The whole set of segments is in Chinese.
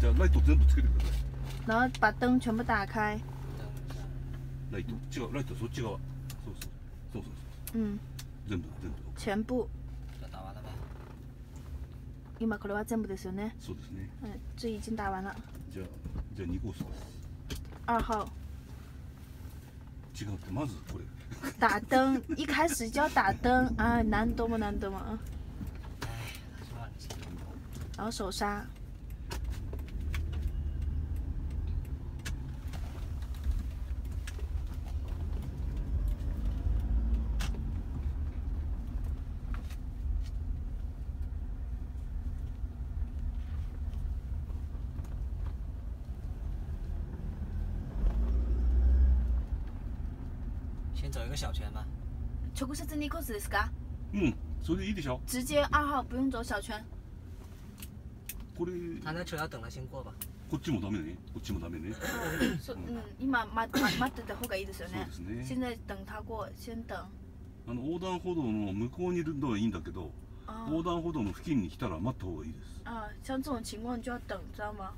じゃあライト全部つけてください然后把灯全部打开。等一下，ライト違うライトそっち側そうそうそうそうそう嗯，全部全部全部。这打完了呗。今これは全部ですよね。そうですね嗯，这已经打完了。じゃあじゃあ2号室二号違うってまずこれ打灯，一开始就要打灯啊，难多么难多么啊！哎，他说让你先然后手刹， 先走一个小圈吧。直接是2コースですか？うんそれでいいでしょ直接二号不用走小圈。これ他那车要等他先过吧。こっちもダメねこっちもダメね 说嗯，今待待待ってた方がいいですよねそうで。すね现在等他过，先等。あの横断歩道の向こうにいるのはいいんだけど啊横断歩道の付近に来たら待った方がいいです啊，像这种情况就要等，知道吗？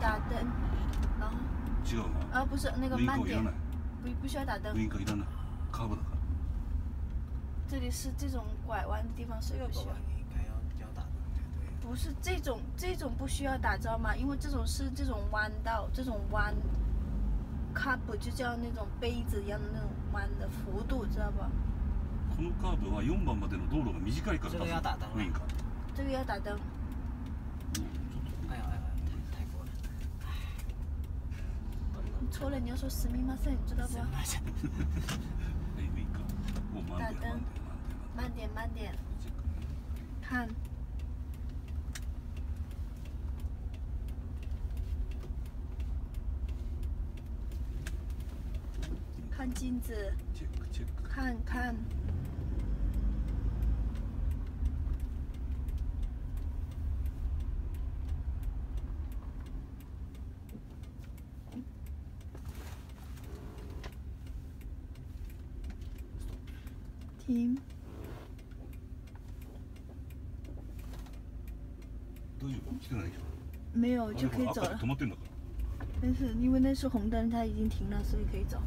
打灯，然后。九号。啊，不是那个慢点。不不需要打灯。这里是这种拐弯的地方，需要打。不是这种这种不需要打灯吗？因为这种是这种弯道，这种弯，，cup 就叫那种杯子一样的那种弯的幅度，知道不？这个要打灯。错了，你要说すみません，知道不？とはいウインカーお慢点打灯慢点慢点慢点慢点，チェックね看。看镜子，チェックチェック看看。 停，大丈夫来てないでしょ没有あ就可以走了でも赤で止。まってんだから但是因为那是红灯，它已经停了，所以可以走。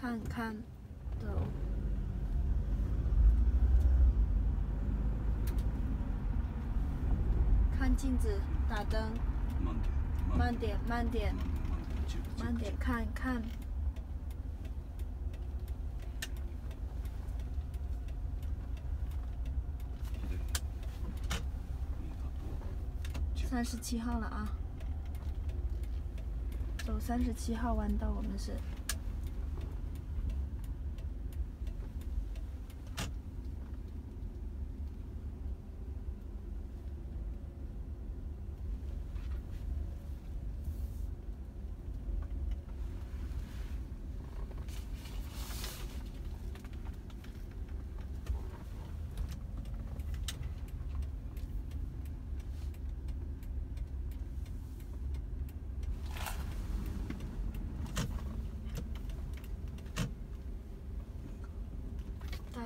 看看， 看镜子，打灯，慢点慢点，慢点。慢点チェックチェック慢点看看，左右三十七号了啊，走三十七号弯道，我们是。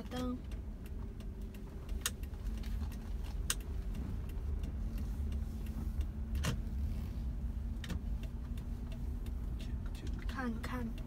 灯，チェックチェック看看， 看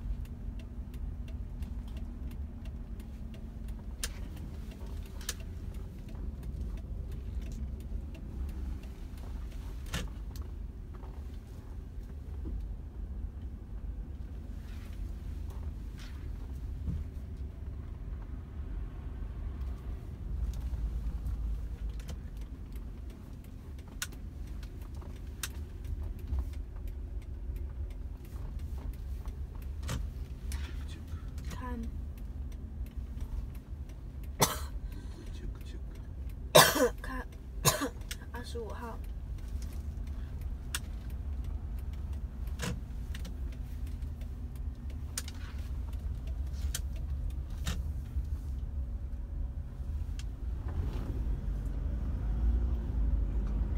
十五号。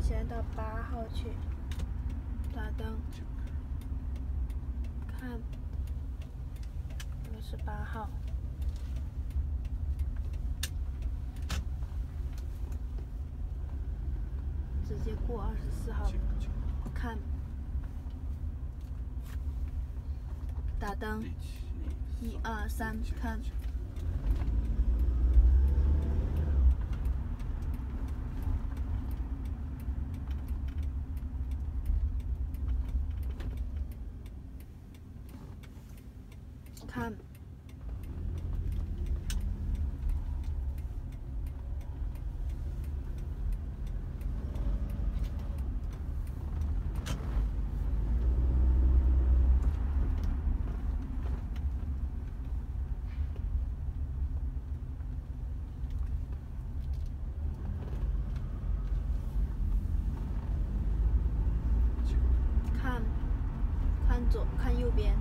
现在到八号去，打灯，看，这个是八号。接过二十四号，看，打灯，一二三，看。看。看，看左，看右边。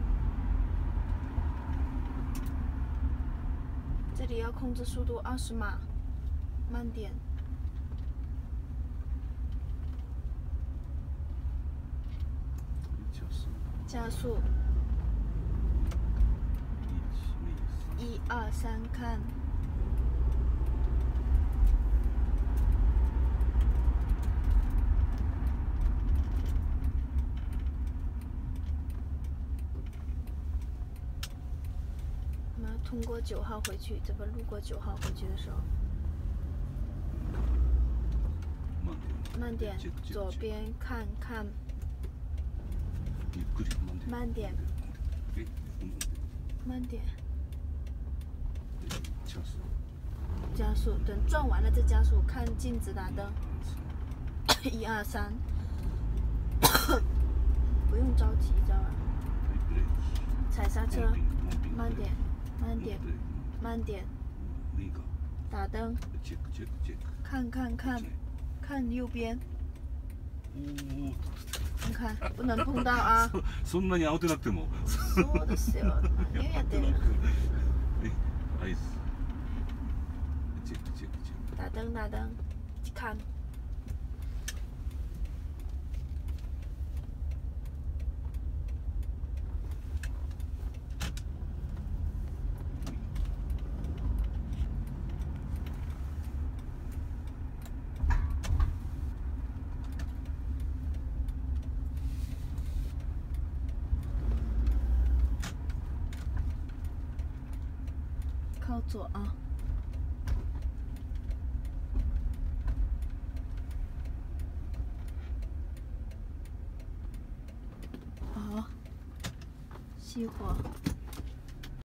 这里要控制速度二十码，慢点。加速。一二三，看。我们要通过九号回去，这不路过九号回去的时候，慢点，左边看看，慢点，慢点，加速，等转完了再加速，看镜子打灯，一二三，不用着急，知道吧？踩刹车，慢点。慢点，慢点，打灯，看看看，看右边，你看不能碰到啊。そんなに慌てなくても。そうですよ。何やってる。アイス。チェックチェックチェック。打灯打灯，看。 靠左啊！好，熄火。